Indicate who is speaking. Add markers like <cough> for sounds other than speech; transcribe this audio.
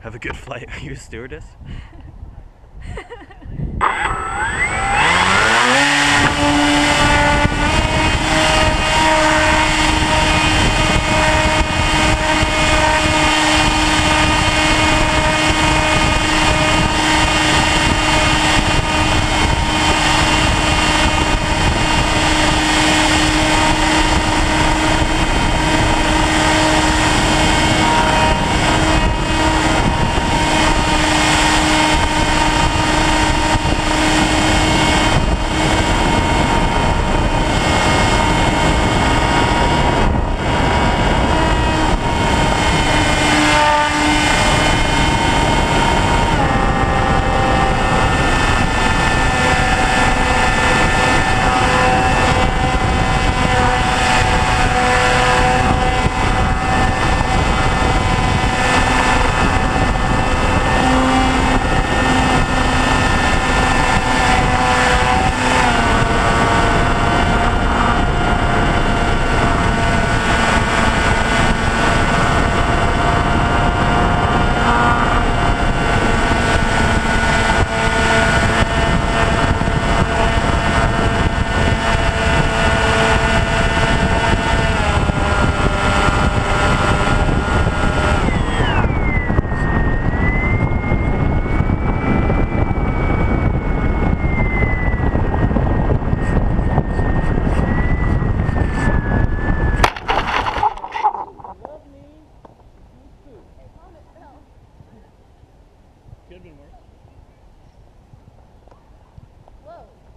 Speaker 1: Have a good flight. <laughs> Are you a stewardess? <laughs> Could have been worse. Whoa.